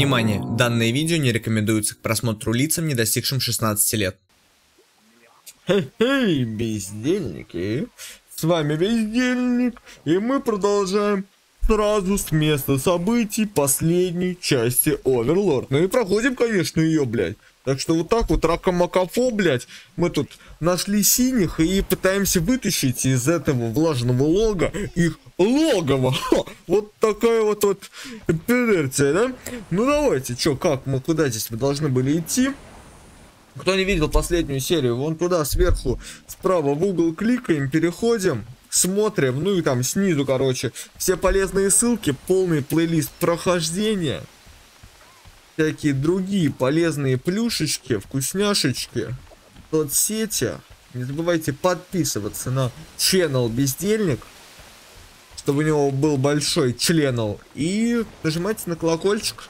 Внимание! Данное видео не рекомендуется к просмотру лицам, не достигшим 16 лет. Хе-хей, бездельники! С вами Бездельник, и мы продолжаем сразу с места событий последней части Оверлорд. Ну и проходим, конечно, ее, блядь. Так что вот так вот ракомакафо, блядь, мы тут нашли синих и пытаемся вытащить из этого влажного лога их логово. Вот такая вот вот перверсия, да? Ну давайте, чё, как мы, куда здесь мы должны были идти? Кто не видел последнюю серию, вон туда сверху, справа в угол кликаем, переходим, смотрим, ну и там снизу, короче, все полезные ссылки, полный плейлист прохождения, всякие другие полезные плюшечки, вкусняшечки, соцсети. Не забывайте подписываться на channel Бездельник, чтобы у него был большой членал, и нажимайте на колокольчик,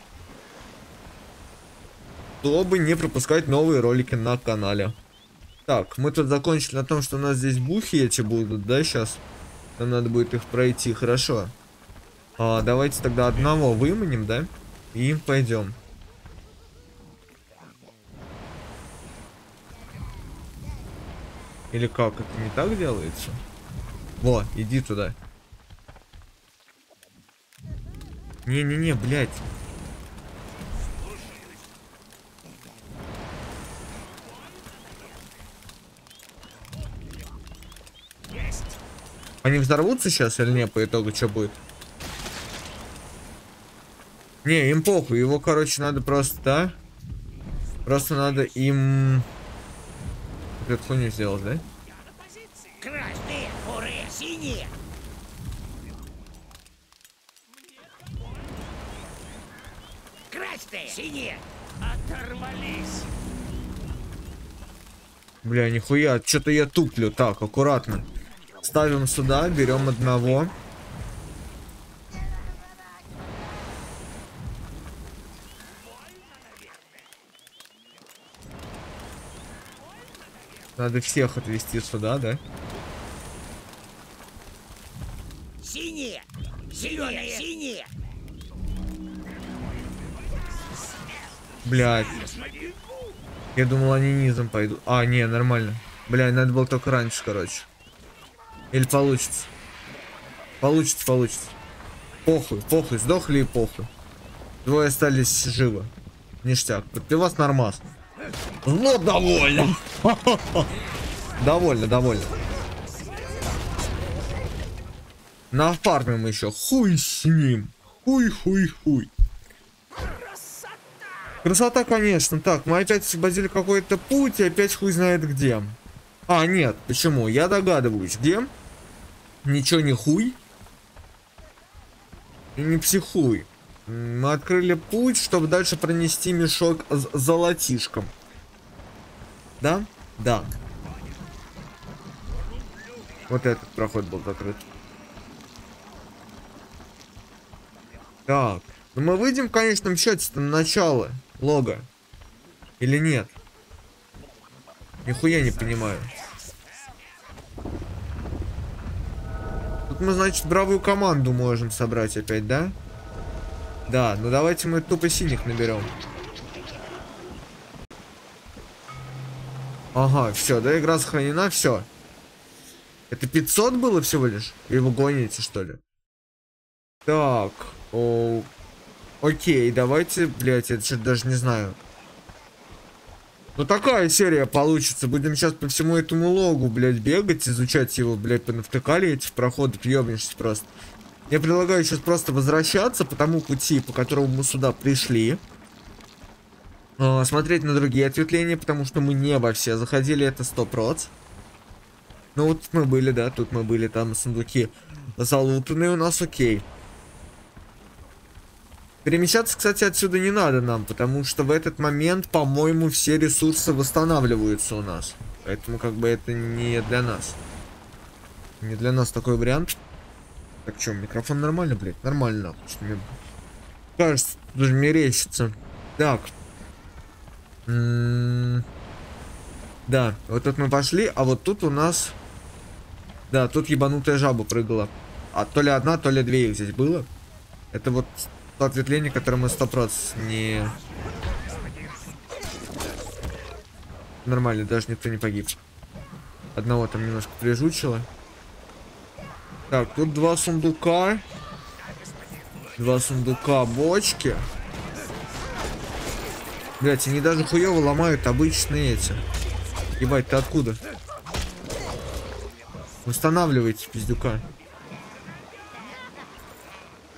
чтобы не пропускать новые ролики на канале. Так, мы тут закончили на том, что у нас здесь бухи эти будут, да, сейчас? Нам надо будет их пройти, хорошо. А, давайте тогда одного выманим, да? И пойдем. Или как? Это не так делается? Во, иди туда. Не-не-не, блядь. Они взорвутся сейчас или не по итогу, что будет? Не, им похуй, его, короче, надо просто, да? Просто надо им... Эту хуйню сделать, да? Синие. Оторвались. Бля, нихуя, что-то я туплю. Так, аккуратно. Ставим сюда, берем одного. Надо всех отвести сюда, да? Синие. Зеленые, Блядь. Я думал, они низом пойдут. А, не, нормально. Бля, надо было только раньше, короче. Или получится. Получится, получится. Похуй, похуй, сдохли и похуй. Двое остались живы. Ништяк. Подпивас нормас. Ну, довольно. Довольно, довольно. Нафармим еще. Хуй с ним. Хуй, хуй, хуй. Красота, конечно. Так, мы опять освободили какой-то путь, и опять хуй знает где. А, нет, почему? Я догадываюсь, где. Ничего не хуй. И не психуй. Мы открыли путь, чтобы дальше пронести мешок с золотишком. Да? Да. Вот этот проход был закрыт. Так. Ну мы выйдем в конечном счете на начало лога. Или нет? Нихуя не понимаю. Тут мы, значит, бравую команду можем собрать опять, да? Да, ну давайте мы тупо синих наберем. Ага, все, да, игра сохранена, все. Это 500 было всего лишь? И вы гоните, что ли? Так, о, окей, давайте, блять, я даже не знаю. Ну такая серия получится. Будем сейчас по всему этому логу, блядь, бегать, изучать его, блядь, понавтыкали эти проходы, въебнешься просто. Я предлагаю сейчас просто возвращаться по тому пути, по которому мы сюда пришли. Э, смотреть на другие ответвления, потому что мы не во все заходили, это 100%. Ну вот мы были, да, тут мы были, там сундуки залутанные у нас, окей. Перемещаться, кстати, отсюда не надо нам, потому что в этот момент, по-моему, все ресурсы восстанавливаются у нас. Поэтому, как бы, это не для нас. Не для нас такой вариант. Так что, микрофон нормально, блядь? Нормально, что мне... Кажется, даже мерещится. Так. М -м -м да, вот тут мы пошли, а вот тут у нас... Да, тут ебанутая жаба прыгала. А то ли одна, то ли две их здесь было. Это вот То ответвление, которое мы 100% не... Нормально, даже никто не погиб. Одного там немножко прижучило. Так, тут два сундука. Два сундука, бочки. Блять, они даже хуево ломают обычные эти. Ебать, ты откуда? Устанавливайте пиздюка.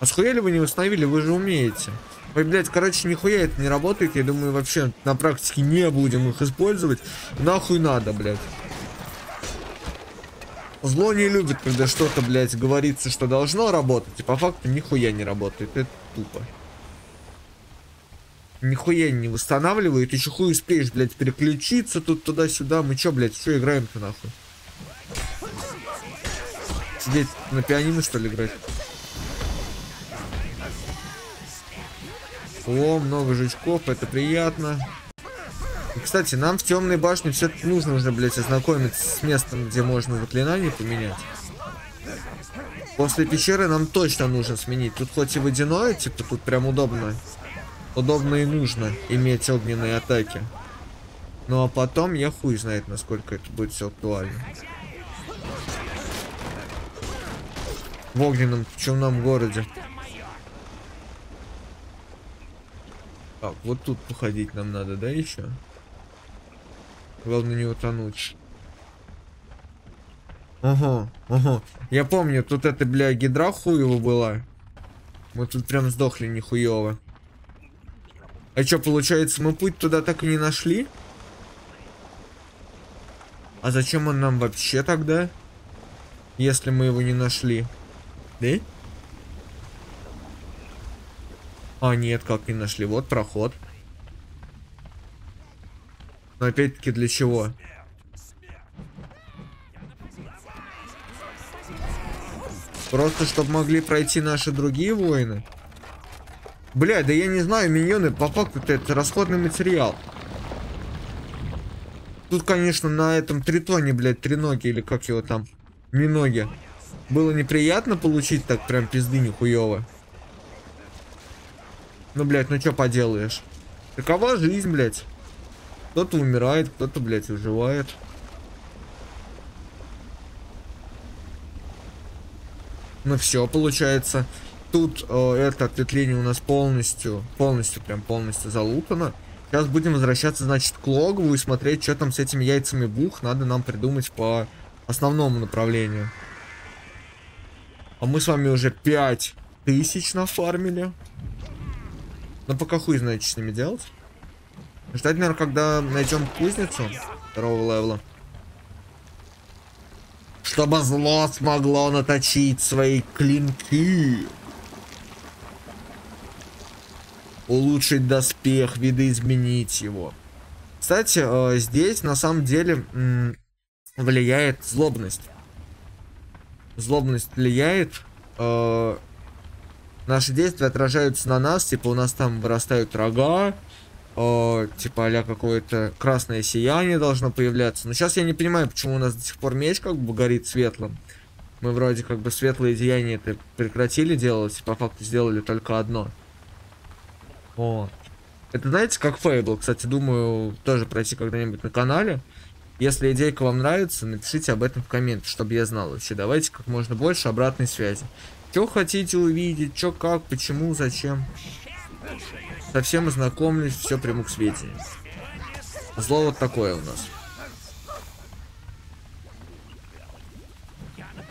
А схуяли вы не установили? Вы же умеете. Ой, блядь, короче, нихуя это не работает. Я думаю, вообще на практике не будем их использовать. Нахуй надо, блядь. Зло не любит, когда что-то, блядь, говорится, что должно работать, и по факту нихуя не работает. Это тупо. Нихуя не восстанавливает, еще хуй успеешь, блядь, переключиться тут туда-сюда. Мы чё, блядь, что играем-то нахуй? Сидеть на пианино, что ли, играть? О, много жучков, это приятно. И, кстати, нам в темной башне все-таки нужно уже, блядь, ознакомиться с местом, где можно заклинание поменять. После пещеры нам точно нужно сменить. Тут хоть и водяное, типа, тут прям удобно. Удобно и нужно иметь огненные атаки. Ну а потом я хуй знает, насколько это будет все актуально. В огненном чумном городе. Так, вот тут походить нам надо, да, еще? Главное не утонуть. Ага, ага. Я помню, тут эта, бля, гидра хуева была. Мы тут прям сдохли нихуево. А что, получается, мы путь туда так и не нашли? А зачем он нам вообще тогда? Если мы его не нашли. Да? А, нет, как не нашли. Вот проход. Но опять-таки для чего? Просто, чтобы могли пройти наши другие воины? Бля, да я не знаю, миньоны, по факту это расходный материал. Тут, конечно, на этом тритоне, блядь, треноги или как его там, миноги. Было неприятно получить так прям пизды нихуево. Ну, блядь, ну что поделаешь? Такова жизнь, блядь. Кто-то умирает, кто-то, блядь, выживает. Ну все, получается. Тут э, это ответвление у нас полностью, полностью, прям полностью залутано. Сейчас будем возвращаться, значит, к логову и смотреть, что там с этими яйцами бух. Надо нам придумать по основному направлению. А мы с вами уже 5000 нафармили. Ну пока хуй знает, что с ними делать. Ждать, наверное, когда найдем кузницу второго левела. Чтобы зло смогло наточить свои клинки. Улучшить доспех, видоизменить его. Кстати, э, здесь на самом деле влияет злобность. Злобность влияет. Э, наши действия отражаются на нас. Типа у нас там вырастают рога о, типа а какое-то красное сияние должно появляться. Но сейчас я не понимаю, почему у нас до сих пор меч как бы горит светлым. Мы вроде как бы светлые деяния это прекратили делать, по факту сделали только одно. О. Это знаете, как Фейбл, кстати, думаю, тоже пройти когда-нибудь на канале. Если идейка вам нравится, напишите об этом в комменты, чтобы я знал вообще. Давайте как можно больше обратной связи. Что хотите увидеть, что как, почему, зачем. Совсем ознакомлюсь, все приму к сведению. Зло вот такое у нас.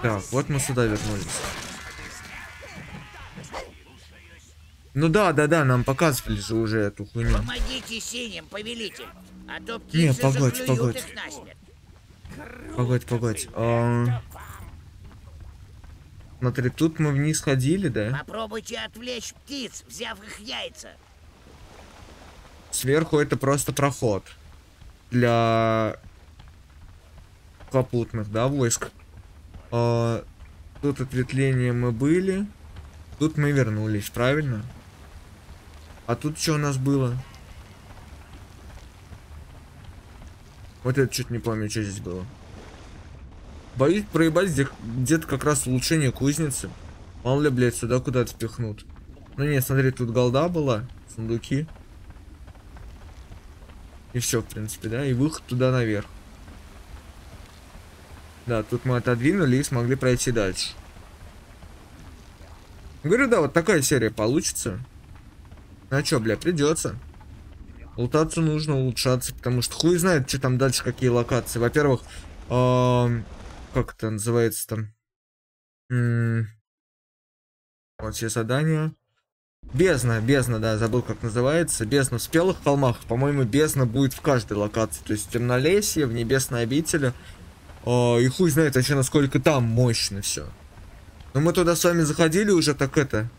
Так, вот мы сюда вернулись. Ну да, да, да, нам показывали же уже эту хуйню. Помогите синим, повелитель, а то птицы Не, погодь, погодь. Погодь, погодь. А... Смотри, тут мы вниз ходили, да? Попробуйте отвлечь птиц, взяв их яйца. Сверху это просто проход для попутных, да, войск. А, тут ответвление мы были. Тут мы вернулись, правильно? А тут что у нас было? Вот это что-то не помню, что здесь было. Боюсь проебать где- где-то как раз улучшение кузницы. Мало ли, блядь, сюда куда-то пихнут. Ну нет, смотри, тут голда была, сундуки. И все, в принципе, да, и выход туда наверх. Да, тут мы отодвинули и смогли пройти дальше. Говорю, да, вот такая серия получится. А чё, бля, придется. Лутаться нужно, улучшаться, потому что хуй знает, что там дальше, какие локации. Во-первых, эм, как это называется там? М вот все задания. Бездна, бездна, да, забыл как называется. Бездна в спелых холмах. По-моему, бездна будет в каждой локации. То есть в темнолесье, в небесной обители. Э, и хуй знает вообще, насколько там мощно все. Но мы туда с вами заходили уже так это.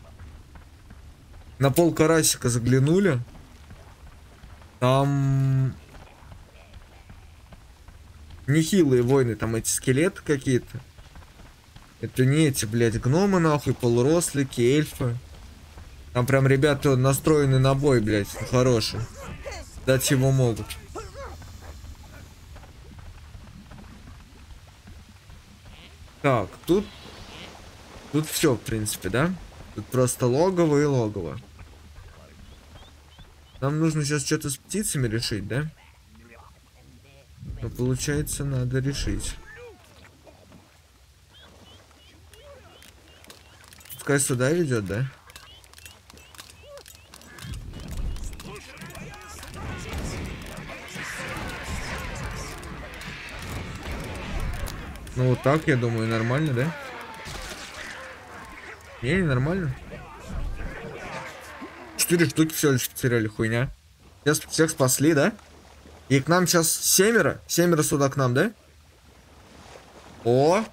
На пол карасика заглянули. Там... Нехилые войны, там эти скелеты какие-то. Это не эти, блядь, гномы нахуй, полурослики, эльфы. Там прям ребята настроены на бой, блядь, хороший. Дать его могут. Так, тут... Тут все, в принципе, да? Тут просто логово и логово. Нам нужно сейчас что-то с птицами решить, да? Но получается, надо решить. Пускай сюда ведет, да? Ну вот так, я думаю, нормально, да? Не, не нормально. Четыре штуки все лишь потеряли, хуйня. Сейчас всех спасли, да? И к нам сейчас семеро. Семеро сюда к нам, да? О!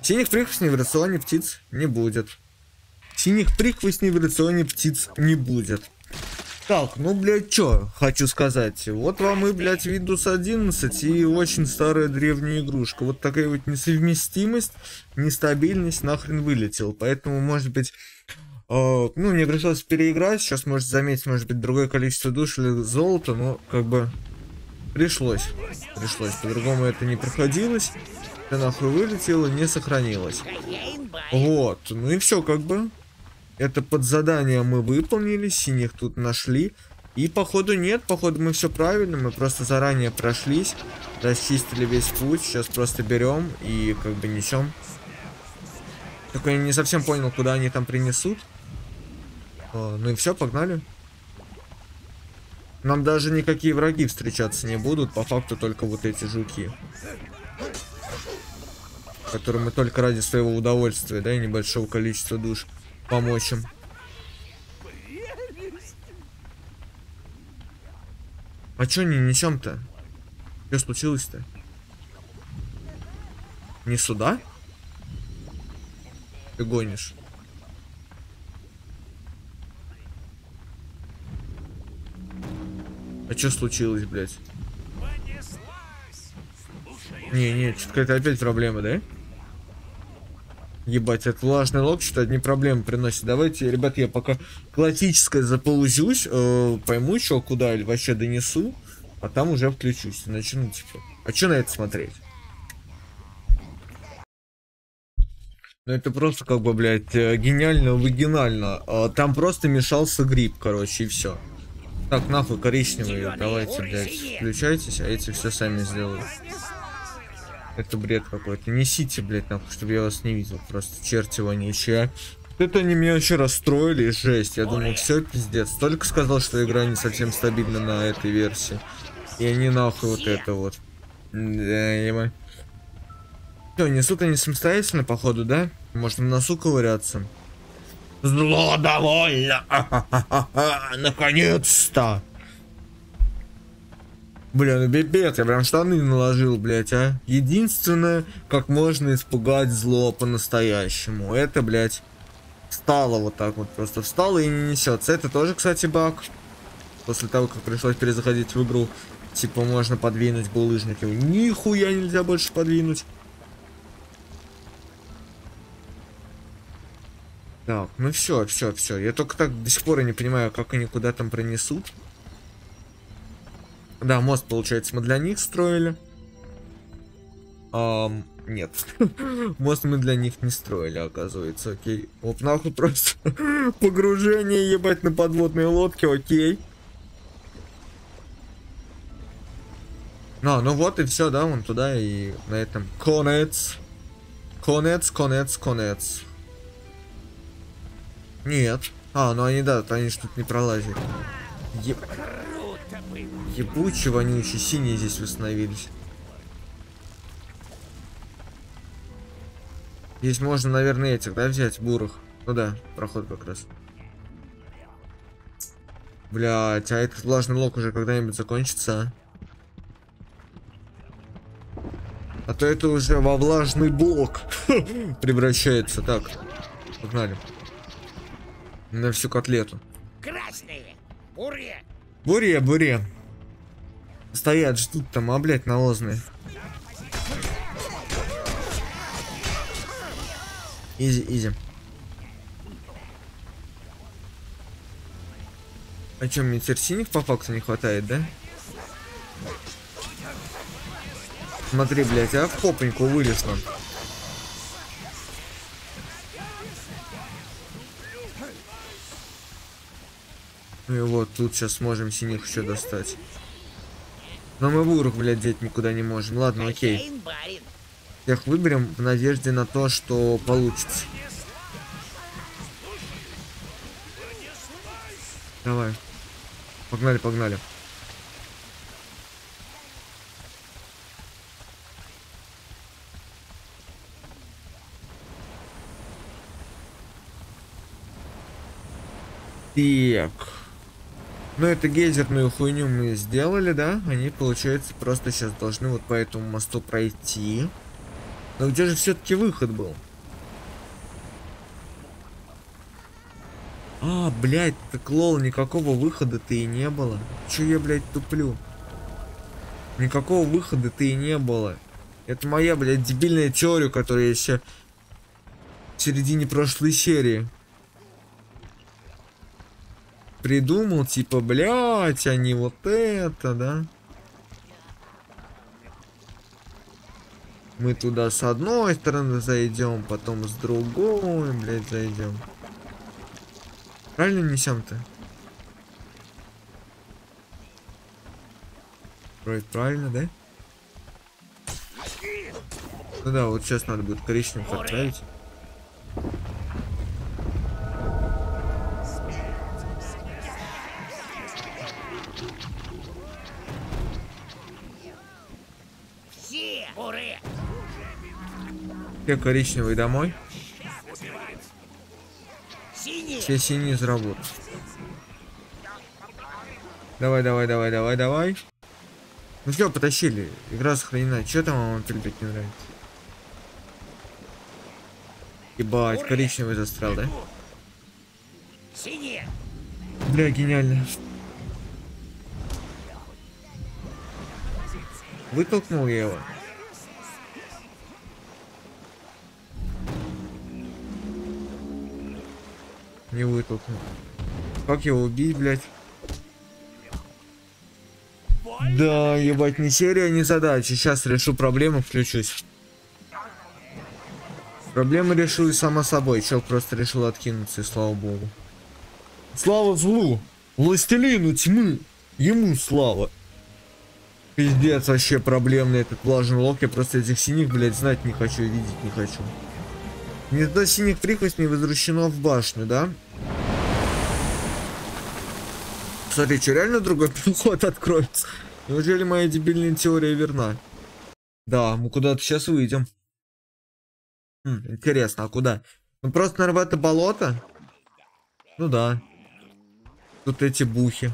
Синих прихвостней в рационе птиц не будет. Синих прихвостней в рационе птиц не будет. Так, ну, блядь, чё хочу сказать. Вот вам и, блядь, Windows 11 и очень старая древняя игрушка. Вот такая вот несовместимость, нестабильность нахрен вылетел. Поэтому, может быть, ну, мне пришлось переиграть. Сейчас, может, заметить, может быть, другое количество душ или золота, но, как бы, пришлось. Пришлось. По-другому это не проходилось. Это нахуй вылетело, не сохранилось. Вот, ну и все, как бы. Это под задание мы выполнили, синих тут нашли. И походу нет, походу мы все правильно, мы просто заранее прошлись, расчистили весь путь, сейчас просто берем и как бы несем. Только я не совсем понял, куда они там принесут. О, ну и все, погнали. Нам даже никакие враги встречаться не будут, по факту только вот эти жуки. Которым мы только ради своего удовольствия, да, и небольшого количества душ помочь им. А чё не несем-то? Что случилось-то? Не сюда? Ты гонишь. А что случилось, блядь? Не, не, что-то опять проблема, да? Ебать, этот влажный лоб что-то одни проблемы приносит. Давайте, ребят, я пока классическое заползюсь, э, пойму, что куда или вообще донесу, а там уже включусь. Начну, типа. А что на это смотреть? Ну это просто как бы, блядь, э, гениально, вагинально. А, там просто мешался гриб, короче, и все. Так, нахуй коричневые, давайте, блядь, включайтесь, а эти все сами сделают. Это бред какой-то. Несите, блядь, нахуй, чтобы я вас не видел. Просто черти вонючие. Это они меня вообще расстроили, жесть. Я думал, все, пиздец. Только сказал, что игра не совсем стабильна на этой версии. И они нахуй вот это вот. Да, ема. Все, несут они самостоятельно, походу, да? Можно в носу ковыряться. Зло довольно. Наконец-то. Бля, ну пипец, я прям штаны наложил, блядь, а. Единственное, как можно испугать зло по-настоящему, это, блядь, встало вот так вот, просто встало и не несется. Это тоже, кстати, баг. После того, как пришлось перезаходить в игру, типа, можно подвинуть булыжники. Нихуя нельзя больше подвинуть. Так, ну все, все, все. Я только так до сих пор и не понимаю, как они куда там принесут. Да, мост, получается, мы для них строили. Ам, Нет. Мост мы для них не строили, оказывается, окей. Оп, нахуй просто погружение, ебать, на подводные лодки, окей. А, ну вот и все, да, вон туда и на этом конец. Конец, конец, конец. Нет. А, ну они, да, они ж тут не пролазят. Еб... Ебучие вонючие синие здесь восстановились. Здесь можно, наверное, этих, да, взять, бурых. Ну да, проход как раз. Блять, а этот влажный лог уже когда-нибудь закончится, а? А то это уже во влажный блок превращается. Так, погнали. На всю котлету. Красные! Буре! Буре, буре. Стоят, ждут там, а, блядь, навозные. Изи, изи. А чё, мне теперь синих по факту не хватает, да? Смотри, блядь, а в попоньку вылез нам. Тут сейчас сможем синих еще достать. Но мы в урок, блядь, деть никуда не можем. Ладно, окей. Всех выберем в надежде на то, что получится. Давай. Погнали, погнали. Так. Ну, это гейзерную хуйню мы сделали, да? Они, получается, просто сейчас должны вот по этому мосту пройти. Но где же все-таки выход был? А, блядь, так лол, никакого выхода-то и не было. Че я, блядь, туплю? Никакого выхода-то и не было. Это моя, блядь, дебильная теория, которую я еще в середине прошлой серии придумал, типа, блядь, а вот это, да? Мы туда с одной стороны зайдем, потом с другой, блядь, зайдем. Правильно несем-то? Вроде правильно, да? Ну да, вот сейчас надо будет коричневых отправить. Все коричневые домой. Все синие заработают. Давай, давай, давай, давай, давай. Ну все, потащили. Игра сохранена. Че там вам опять не нравится? Ебать, коричневый застрял, да? Синие! Бля, гениально. Вытолкнул я его. Не вытолкнул. Как его убить, блядь? Да, ебать, не серия, не задача. Сейчас решу проблему, включусь. Проблему решу и само собой. Чел просто решил откинуться, и слава богу. Слава злу! Властелину тьмы! Ему слава! Пиздец, вообще проблемный этот влажный лог. Я просто этих синих, блядь, знать не хочу, видеть не хочу. Гнездо синих прихвостней возвращено в башню, да? Смотри, что реально другой проход откроется? Неужели моя дебильная теория верна? Да, мы куда-то сейчас выйдем. Хм, интересно, а куда? Ну просто, это болото? Ну да. Тут эти бухи.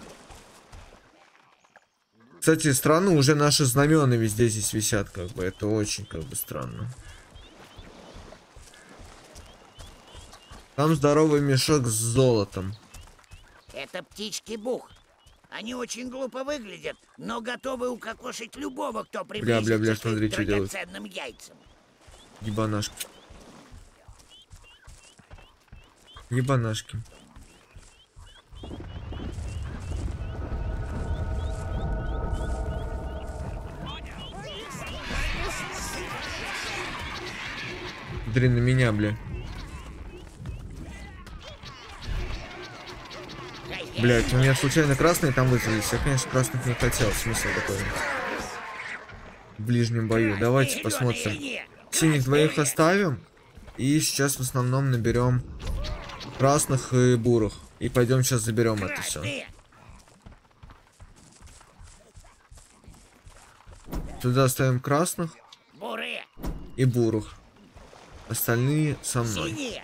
Кстати, странно, уже наши знамена везде здесь висят, как бы. Это очень, как бы, странно. Там здоровый мешок с золотом. Это птички-бух. Они очень глупо выглядят, но готовы укокошить любого, кто приблизится бля, бля, к их смотри, что делают. драгоценным яйцам. Ебанашки. Ебанашки. Смотри на меня, бля. Блять, у меня случайно красные там вызвались. Я, конечно, красных не хотел. Смысл такой. В ближнем бою. Давайте посмотрим. Синих двоих оставим. И сейчас в основном наберем красных и бурых. И пойдем сейчас заберем это все. Туда ставим красных и бурых. Остальные со мной.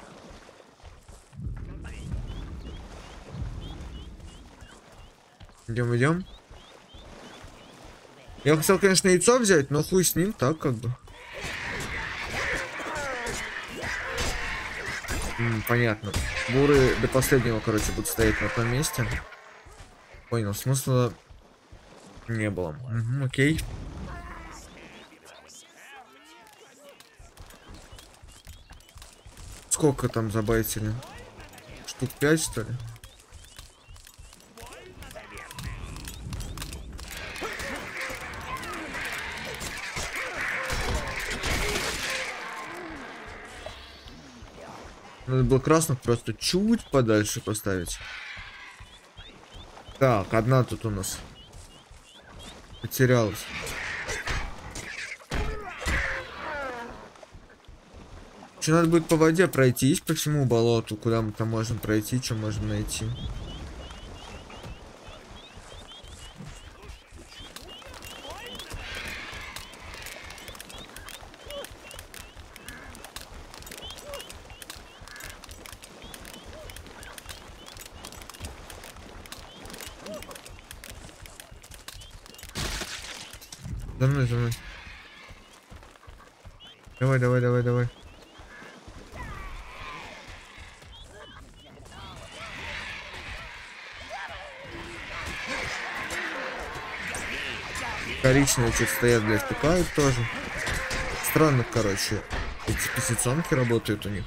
Идем, идем. Я хотел, конечно, яйцо взять, но хуй с ним, так как бы. М, понятно. Буры до последнего, короче, будут стоять на том месте. Понял, смысла не было. Мгм, окей. Сколько там забайтили? Штук 5, что ли? Надо было красных просто чуть подальше поставить. Так, одна тут у нас. Потерялась. Че надо будет по воде пройтись по всему болоту, куда мы там можем пройти, что можем найти. За мной, за мной. Давай, давай, давай, давай. Коричневые что-то стоят, блядь, втыкают тоже. Странно, короче. Эти позиционки работают у них.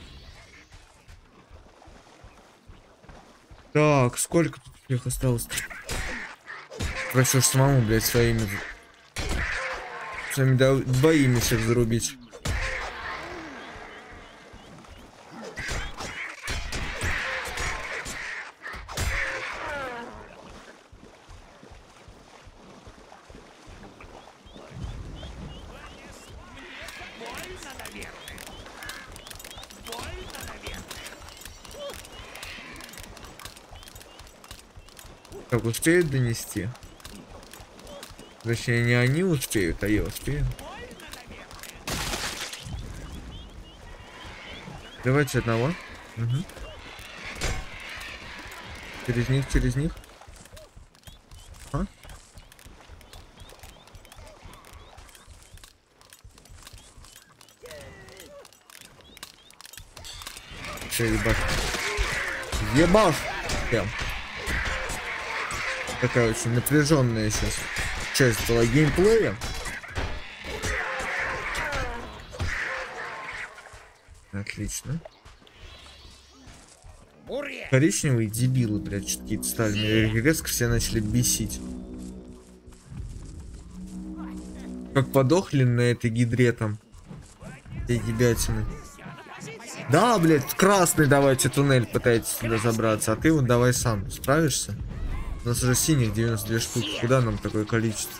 Так, сколько тут их осталось? Проще уж самому, блядь, своими... Своими до- двоими всех зарубить. Так, успеют донести? Точнее, не они успеют, а я успею. Давайте одного. Мгм. Через них, через них. А? Все, ебашь. Ебашь! Прям. Такая очень напряженная сейчас часть была геймплея. Отлично. Коричневые дебилы, блядь, какие-то стали. Резко все начали бесить. Как подохли на этой гидре там. Эти ебятины. Да, блядь, красный давайте туннель пытается сюда забраться, а ты вот давай сам. Справишься? У нас уже синих 92 штуки. Куда нам такое количество?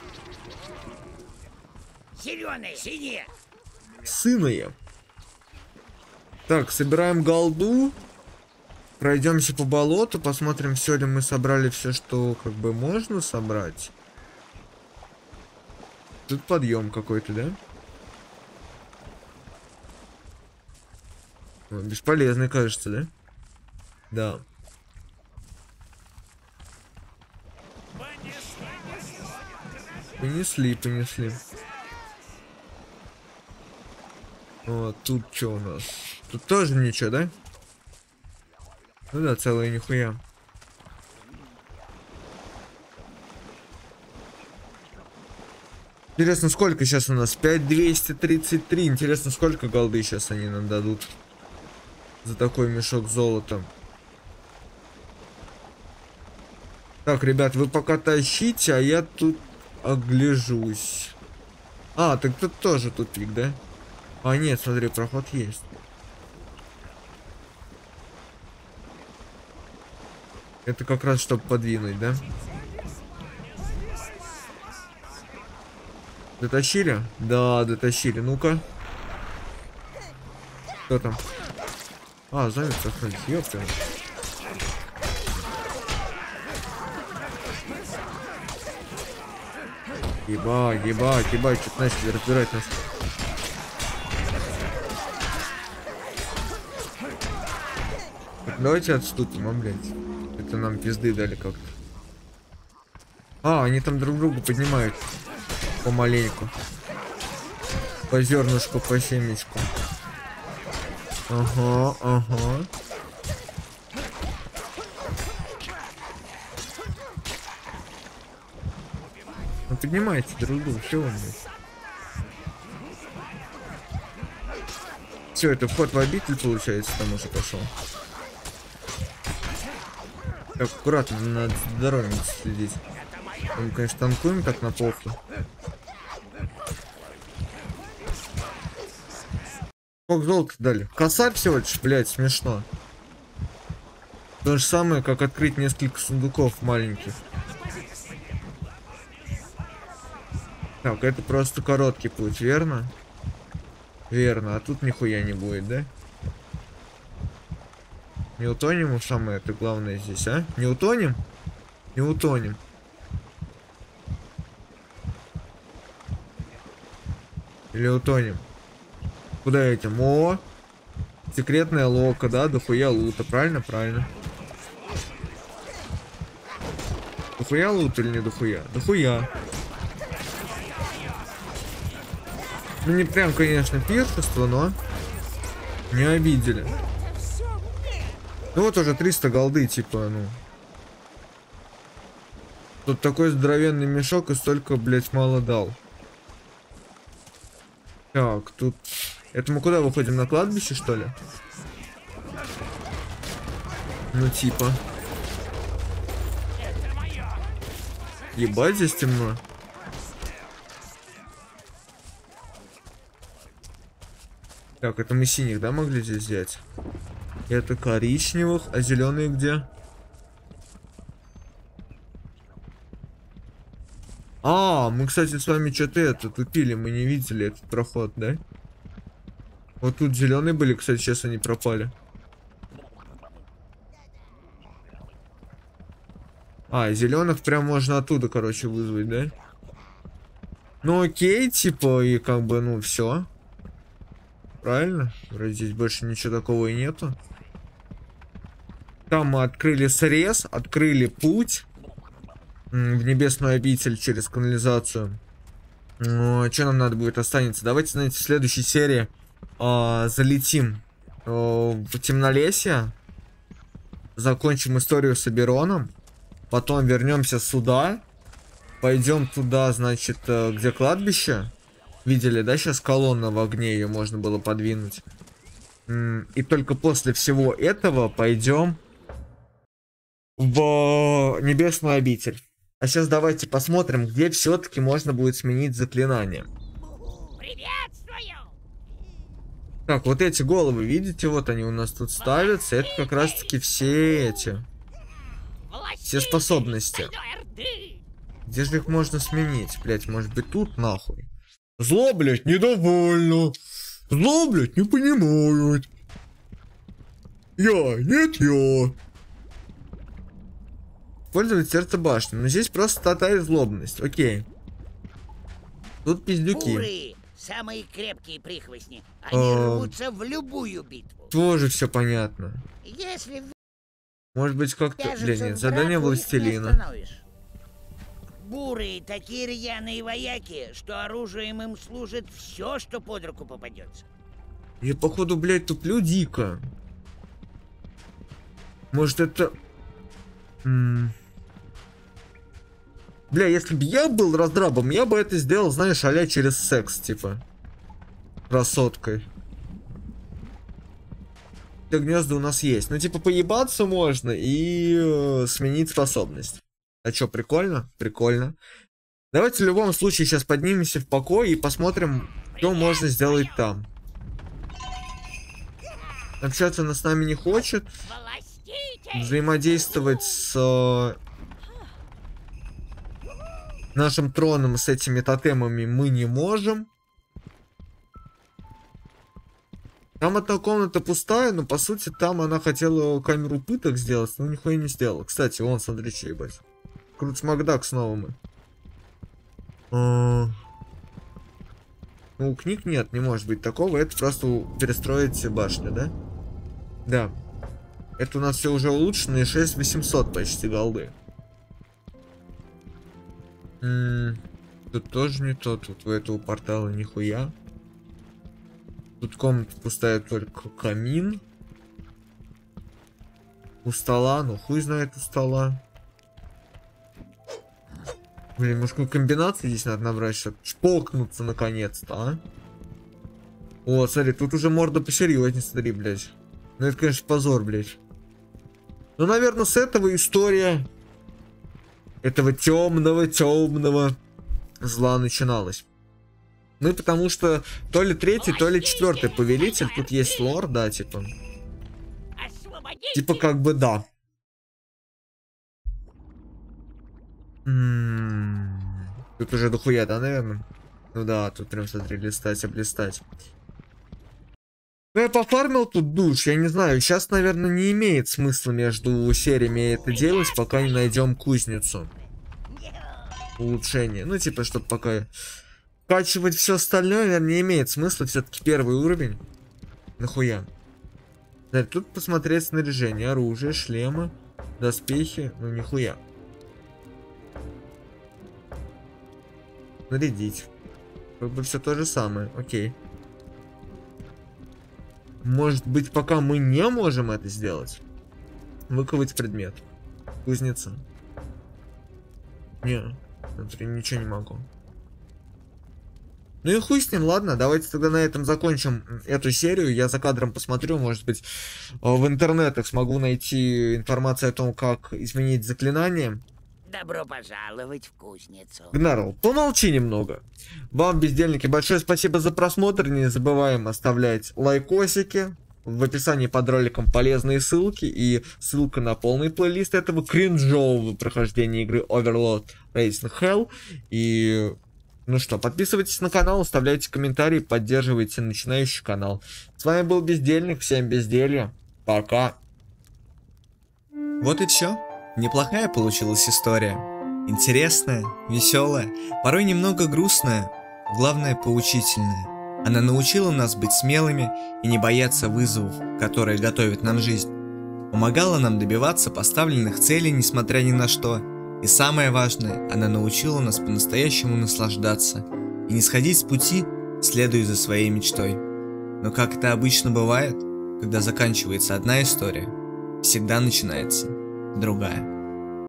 Зеленые. Синие. Сыные. Так, собираем голду. Пройдемся по болоту, посмотрим, ли мы собрали все, что как бы можно собрать. Тут подъем какой-то, да? Бесполезный, кажется, да? Да. Понесли, понесли. Вот, тут что у нас? Тут тоже ничего, да? Ну да, целая нихуя. Интересно, сколько сейчас у нас? 5233. Интересно, сколько голды сейчас они нам дадут? За такой мешок золота. Так, ребят, вы пока тащите, а я тут огляжусь. А, так тут тоже тупик, да? А, нет, смотри, проход есть. Это как раз, чтобы подвинуть, да? Дотащили? Да, дотащили. Ну-ка. Кто там? А, заяц сохранить. Ёпта. Ебать, ебать, ебать, что-то начали разбирать нас. Так, давайте отступим, а, блядь. Это нам пизды дали как-то. А, они там друг другу поднимают. Помаленьку. По зернышку, по семечку. Ага, ага. Поднимайте друг друга, все он Все, это вход в обитель получается, там уже пошел. Так, аккуратно, надо здоровьем следить. Мы, конечно, танкуем так на полке. Сколько золота дали? Косарь всего лишь, блядь, смешно. То же самое, как открыть несколько сундуков маленьких. Так, это просто короткий путь, верно? Верно, а тут нихуя не будет, да? Не утонем самое это главное здесь, а? Не утонем? Не утонем. Или утонем? Куда этим? О! Секретная лока, да? Дохуя лута, правильно? Правильно. Дохуя лут или не дохуя? Дохуя. Ну не прям, конечно, пиршество, но не обидели. Ну вот уже 300 голды, типа, ну. Тут такой здоровенный мешок и столько, блять, мало дал. Так, тут... Это мы куда выходим? На кладбище, что ли? Ну, типа. Ебать, здесь темно. Так, это мы синих, да, могли здесь взять? Это коричневых, а зеленые где? А, мы, кстати, с вами что-то это тупили, мы не видели этот проход, да? Вот тут зеленые были, кстати, сейчас они пропали. А, зеленых прям можно оттуда, короче, вызвать, да? Ну окей, типа, и как бы, ну, все. Правильно? Вроде здесь больше ничего такого и нету. Там мы открыли срез, открыли путь в небесную обитель через канализацию. Ну, что нам надо будет останется? Давайте, знаете, в следующей серии э, залетим э, в темнолесье. Закончим историю с Абероном. Потом вернемся сюда. Пойдем туда, значит, э, где кладбище. Видели, да, сейчас колонна в огне, ее можно было подвинуть. И только после всего этого пойдем в небесную обитель. А сейчас давайте посмотрим, где все-таки можно будет сменить заклинание. Приветствую! Так, вот эти головы, видите, вот они у нас тут ставятся. Это как раз-таки все эти. Все способности. Где же их можно сменить? Блять, может быть тут нахуй? Зло, блять, недовольно. Зло, блять, не понимает. Я, нет, я. Использовать сердце башни. Но здесь просто стата и злобность. Окей. Тут пиздюки. Буры, самые крепкие прихвостни. Они а... рвутся в любую битву. Тоже все понятно. Если... Может быть как-то... Блин, нет, задание властелина. Буры такие рьяные вояки, что оружием им служит все, что под руку попадется. Я походу, блядь, туплю дико. Может это... М Бля, если бы я был раздрабом, я бы это сделал, знаешь, а через секс, типа. Красоткой. Гнезда у нас есть. Ну, типа, поебаться можно и э, сменить способность. А что, прикольно? Прикольно. Давайте в любом случае сейчас поднимемся в покой и посмотрим, что можно сделать там. Общаться она с нами не хочет. взаимодействовать с э, нашим троном, с этими тотемами мы не можем. Там одна комната пустая, но по сути там она хотела камеру пыток сделать, но нихуя не сделала. Кстати, вон, смотри, что ебать. Крут Макдак снова мы. Ну, у книг нет, не может быть такого. Это просто перестроить башню, да? Да. Это у нас все уже улучшено, и 6800 почти голды. М, Тут тоже не то, тут у этого портала нихуя. Тут комната пустая только камин. У стола, ну хуй знает у стола. Блин, может какую комбинацию здесь надо набрать, чтобы чпокнуться наконец-то, а? О, смотри, тут уже морда посерьезнее, смотри, блядь. Ну это, конечно, позор, блядь. Ну, наверное, с этого история этого темного, темного зла начиналась. Ну и потому что то ли третий, то ли четвертый повелитель. Тут есть лор, да, типа. Типа как бы да. Тут уже дохуя, да, наверное? Ну да, тут прям, смотри, листать, облистать. Ну, я пофармил тут душ, я не знаю, сейчас, наверное, не имеет смысла между сериями это делать, пока не найдем кузницу. Улучшение. Ну, типа, чтобы пока качивать все остальное, наверное, не имеет смысла. Все-таки первый уровень. Нахуя? Да, тут посмотреть снаряжение, оружие, шлемы, доспехи. Ну, нихуя. Нарядить. Как бы все то же самое. Окей. Может быть, пока мы не можем это сделать? Выковать предмет. Кузница. Не, смотри, ничего не могу. Ну и хуй с ним, ладно, давайте тогда на этом закончим эту серию. Я за кадром посмотрю, может быть, э, в интернетах смогу найти информацию о том, как изменить заклинание. Добро пожаловать в кузницу. Гнарл, помолчи немного. Вам, бездельники, большое спасибо за просмотр. Не забываем оставлять лайкосики. В описании под роликом полезные ссылки и ссылка на полный плейлист этого кринжового прохождения игры Overlord Racing Hell. И ну что, подписывайтесь на канал, оставляйте комментарии, поддерживайте начинающий канал. С вами был Бездельник, всем безделья, пока. Вот и все. Неплохая получилась история. Интересная, веселая, порой немного грустная, главное поучительная. Она научила нас быть смелыми и не бояться вызовов, которые готовит нам жизнь. Помогала нам добиваться поставленных целей, несмотря ни на что. И самое важное, она научила нас по-настоящему наслаждаться и не сходить с пути, следуя за своей мечтой. Но как это обычно бывает, когда заканчивается одна история, всегда начинается другая.